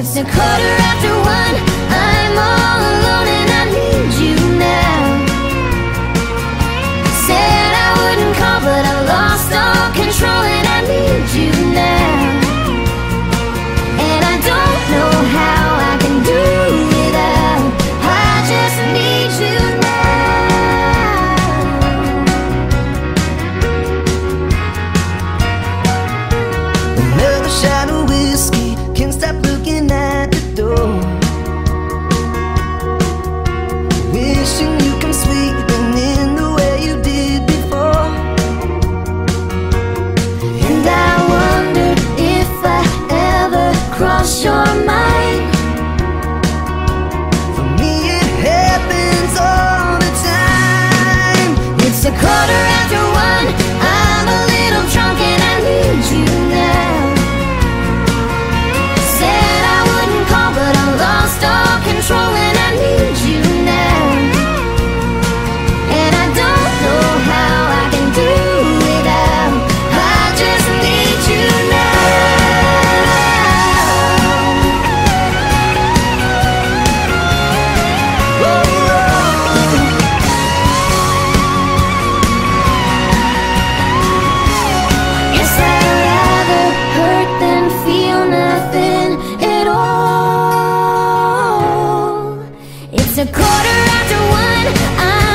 It's a quarter after one. I'm all alone and I need you now. Said I wouldn't call, but I lost all control and I need you now. And I don't know how I can do without. I just need you now. Another shot of whiskey, quarter quarter after one.